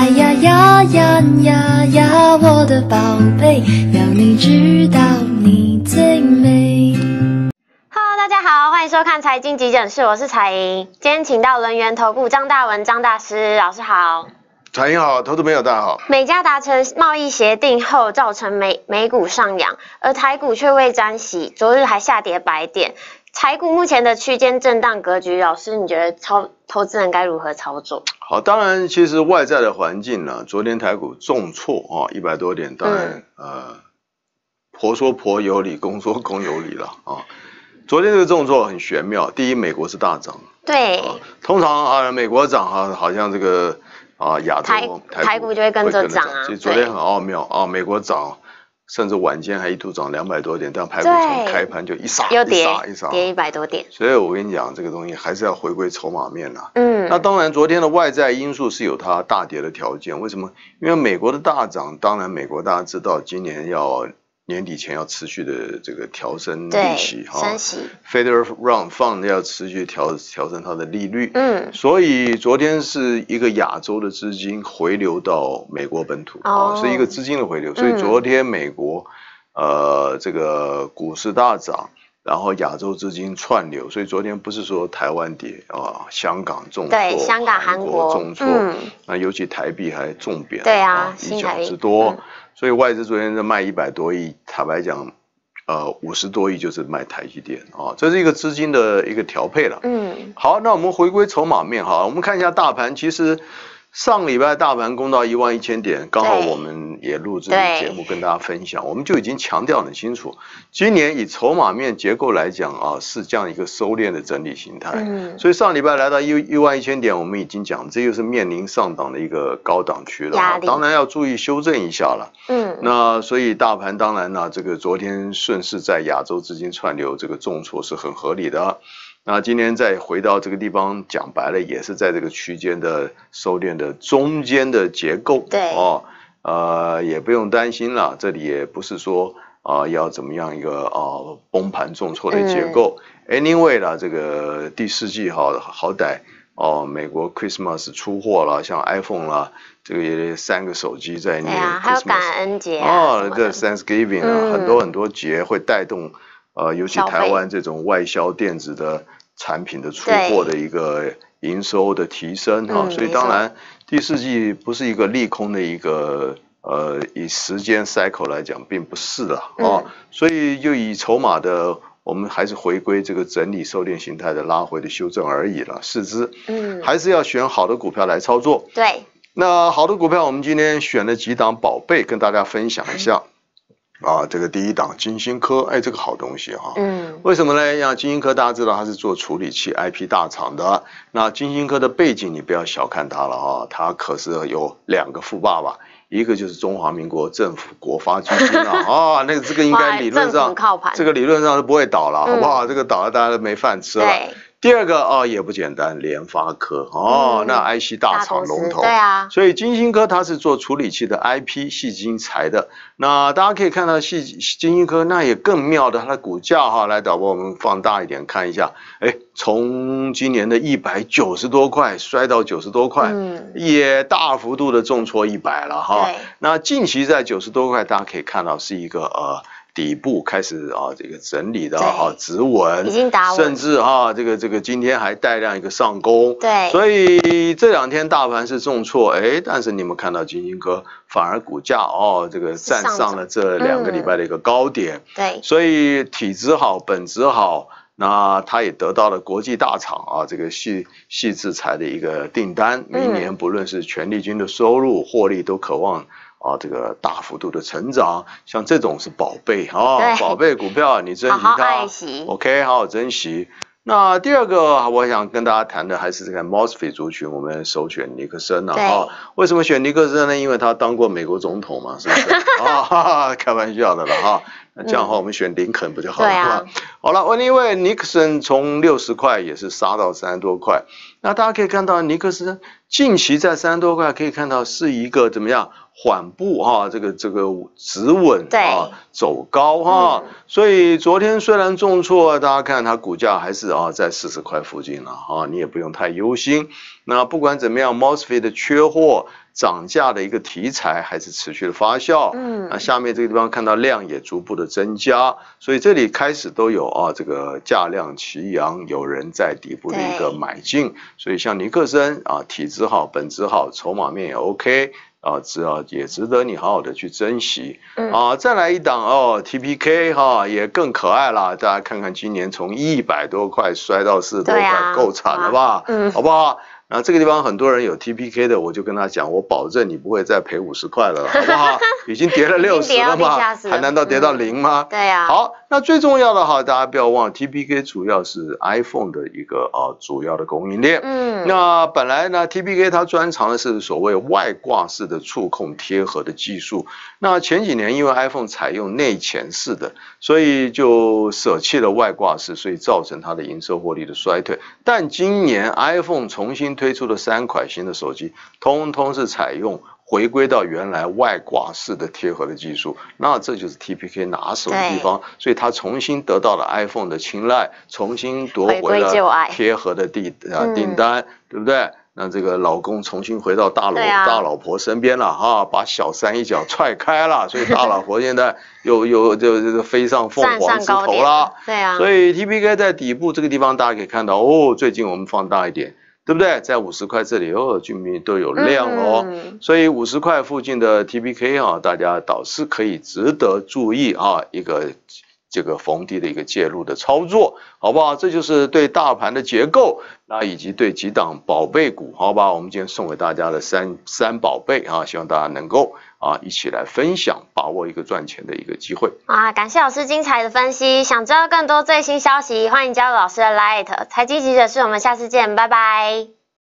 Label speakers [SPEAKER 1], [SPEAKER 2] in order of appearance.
[SPEAKER 1] 哎呀呀呀呀呀，我的宝贝，要你知道你最美。
[SPEAKER 2] Hello，大家好，欢迎收看财经急诊室，我是彩莹。今天请到轮源投顾张大文张大师老师好。
[SPEAKER 3] 彩英好，投资朋友大家好。
[SPEAKER 2] 美加达成贸易协定后，造成美美股上扬，而台股却未沾喜，昨日还下跌百点。台股目前的区间震荡格局，老师你觉得操投资人该如何操作？
[SPEAKER 3] 好，当然，其实外在的环境呢，昨天台股重挫啊，一百多点，当然、呃，婆说婆有理，公说公有理了啊。昨天这个重挫很玄妙，第一，美国是大涨，
[SPEAKER 2] 对，
[SPEAKER 3] 啊，通常啊，美国涨啊，好像这个啊亚
[SPEAKER 2] 台
[SPEAKER 3] 洲
[SPEAKER 2] 台股就会跟着涨啊
[SPEAKER 3] 所以昨天很奥妙啊，美国涨，甚至晚间还一度涨两百多点，但排骨从开盘就一杀一杀一杀，
[SPEAKER 2] 跌一百多点。
[SPEAKER 3] 所以我跟你讲，这个东西还是要回归筹码面呐、
[SPEAKER 2] 嗯，
[SPEAKER 3] 那当然，昨天的外在因素是有它大跌的条件。为什么？因为美国的大涨，当然美国大家知道，今年要年底前要持续的这个调升利息，哈，，Federal Run Fund 要持续调调升它的利率。
[SPEAKER 2] 嗯，
[SPEAKER 3] 所以昨天是一个亚洲的资金回流到美国本土
[SPEAKER 2] 哦
[SPEAKER 3] 啊，是一个资金的回流。所以昨天美国呃这个股市大涨，然后亚洲资金串流，所以昨天不是说台湾跌啊，香港重挫，
[SPEAKER 2] 对香港韩国
[SPEAKER 3] 重挫，
[SPEAKER 2] 嗯
[SPEAKER 3] 那尤其台币还重贬，
[SPEAKER 2] 对啊
[SPEAKER 3] 一角
[SPEAKER 2] 新台币
[SPEAKER 3] 之多
[SPEAKER 2] 嗯，
[SPEAKER 3] 所以外资昨天在卖一百多亿，坦白讲。呃，五十多亿就是卖台积电啊，这是一个资金的一个调配了。
[SPEAKER 2] 嗯，
[SPEAKER 3] 好，那我们回归筹码面哈，我们看一下大盘。其实上礼拜大盘攻到一万一千点，刚好我们也录制
[SPEAKER 2] 对
[SPEAKER 3] 节目跟大家分享，我们就已经强调很清楚，今年以筹码面结构来讲啊，是这样一个收敛的整理形态。
[SPEAKER 2] 嗯
[SPEAKER 3] 所以上礼拜来到一一万一千点，我们已经讲，这又是面临上档的一个高档区了当然要注意修正一下了。
[SPEAKER 2] 嗯，
[SPEAKER 3] 那所以大盘当然呢，这个昨天顺势在亚洲资金串流这个重挫是很合理的。那今天再回到这个地方，讲白了也是在这个区间的收敛的中间的结构。
[SPEAKER 2] 对
[SPEAKER 3] 哦，呃，也不用担心了，这里也不是说啊、要怎么样一个啊、崩盘重挫的结构。Anyway 啦，这个第四季哈好歹哦，美国 Christmas 出货了，像 iPhone 啦，这个也三个手机在念
[SPEAKER 2] 还有感恩节啊
[SPEAKER 3] 哦，这 Thanksgiving 啊，
[SPEAKER 2] 嗯
[SPEAKER 3] 很多很多节会带动呃，尤其台湾这种外销电子的产品的出货的一个营收的提升哈、
[SPEAKER 2] 嗯
[SPEAKER 3] 所以当然第四季不是一个利空的一个呃，以时间 cycle 来讲，并不是了哦，
[SPEAKER 2] 嗯
[SPEAKER 3] 所以就以筹码的。我们还是回归这个整理收敛形态的拉回的修正而已了，市值
[SPEAKER 2] 嗯，
[SPEAKER 3] 还是要选好的股票来操作。
[SPEAKER 2] 对，
[SPEAKER 3] 那好的股票，我们今天选了几档宝贝，跟大家分享一下。啊，这个第一档金星科，哎，这个好东西哈、
[SPEAKER 2] 嗯，
[SPEAKER 3] 为什么呢？像金星科，大家知道它是做处理器 IP 大厂的。那金星科的背景，你不要小看它了啊、它可是有两个富爸爸，一个就是中华民国政府国发基金啊，啊，那个这个应该理论上这个理论上是不会倒了，好不
[SPEAKER 2] 嗯
[SPEAKER 3] 好？这个倒了，大家都没饭吃了。
[SPEAKER 2] 对，
[SPEAKER 3] 第二个哦，也不简单，联发科哦，
[SPEAKER 2] 嗯
[SPEAKER 3] 那 IC 大厂龙头，
[SPEAKER 2] 对啊，
[SPEAKER 3] 所以金星科它是做处理器的 IP 细晶材的，那大家可以看到细金星科那也更妙的，它的股价哈，来导播我们放大一点看一下，哎，从今年的一百九十多块摔到九十多块，
[SPEAKER 2] 嗯，
[SPEAKER 3] 也大幅度的重挫一百了哈。那近期在九十多块，大家可以看到是一个呃底部开始啊这个整理的
[SPEAKER 2] 对
[SPEAKER 3] 哈止稳，
[SPEAKER 2] 已经打稳。
[SPEAKER 3] 甚至哈这个这个今天还带量一个上攻，
[SPEAKER 2] 对。
[SPEAKER 3] 所以这两天大盘是重挫，哎，但是你们看到金星科反而股价哦这个站
[SPEAKER 2] 上
[SPEAKER 3] 上了这两个礼拜的一个高点，
[SPEAKER 2] 对，
[SPEAKER 3] 所以体质好，本质好，那他也得到了国际大厂啊这个细细制裁的一个订单，明年不论是权利金的收入、获利都渴望。啊，这个大幅度的成长，像这种是宝贝啊，
[SPEAKER 2] 对
[SPEAKER 3] 宝贝股票你珍惜
[SPEAKER 2] 好好
[SPEAKER 3] 它
[SPEAKER 2] 爱惜
[SPEAKER 3] ，OK，好好珍惜。那第二个我想跟大家谈的还是这个 MOSFET 族群，我们首选尼克森啊。
[SPEAKER 2] 对
[SPEAKER 3] 啊为什么选尼克森呢？因为他当过美国总统嘛，是不是？啊，哈哈开玩笑的了哈。那这样的话，我们选林肯不就好了
[SPEAKER 2] 对啊？
[SPEAKER 3] 好了，因为尼克森从六十块也是杀到三十多块，那大家可以看到尼克斯近期在三十多块，可以看到是一个怎么样缓步哈、这个这个止稳啊，走高哈、
[SPEAKER 2] 嗯。
[SPEAKER 3] 所以昨天虽然重挫，大家看它股价还是啊在四十块附近了啊，你也不用太忧心。那不管怎么样，MOSFET 的缺货，涨价的一个题材还是持续的发酵。
[SPEAKER 2] 嗯。
[SPEAKER 3] 那下面这个地方看到量也逐步的增加，所以这里开始都有啊这个价量齐扬，有人在底部的一个
[SPEAKER 2] 对。
[SPEAKER 3] 买进，所以像尼克森啊体质好，本质好，筹码面也 OK。啊，只要也值得你好好的去珍惜。
[SPEAKER 2] 嗯
[SPEAKER 3] 啊，再来一档哦，TPK 哈也更可爱啦。大家看看今年从一百多块摔到四十多块，够惨了吧？
[SPEAKER 2] 嗯
[SPEAKER 3] 好不好？那这个地方很多人有 TPK 的，我就跟他讲，我保证你不会再赔五十块了，好不好？已经跌了六十了嘛，还难道跌到零吗？
[SPEAKER 2] 对呀，
[SPEAKER 3] 好，那最重要的哈，大家不要忘了，TPK 主要是 iPhone 的一个啊主要的供应链。
[SPEAKER 2] 嗯，
[SPEAKER 3] 那本来呢，TPK 它专长的是所谓外挂式的触控贴合的技术。那前几年因为 iPhone 采用内嵌式的，所以就舍弃了外挂式，所以造成它的营收获利的衰退。但今年 iPhone 重新推出的三款新的手机，通通是采用。回归到原来外挂式的贴合的技术，那这就是 TPK 拿手的地方，所以它重新得到了 iPhone 的青睐，重新夺
[SPEAKER 2] 回
[SPEAKER 3] 了贴合的订啊
[SPEAKER 2] 嗯
[SPEAKER 3] 订单，对不对？那这个老公重新回到大老、
[SPEAKER 2] 啊
[SPEAKER 3] 大老婆身边了哈，把小三一脚踹开了，所以大老婆现在 又又就这个飞上凤凰之头了。，
[SPEAKER 2] 对啊，
[SPEAKER 3] 所以 TPK 在底部这个地方，大家可以看到哦，最近我们放大一点，对不对？在五十块这里哦，居民都有量哦。
[SPEAKER 2] 嗯
[SPEAKER 3] 所以五十块附近的 T B K 啊，大家倒是可以值得注意啊，一个这个逢低的一个介入的操作，好不好？这就是对大盘的结构，那以及对几档宝贝股，好吧？我们今天送给大家的三三宝贝啊，希望大家能够啊一起来分享，把握一个赚钱的一个机会。
[SPEAKER 2] 啊，感谢老师精彩的分析。想知道更多最新消息，欢迎加入老师的 Light 财经记者室。我们下次见，拜拜。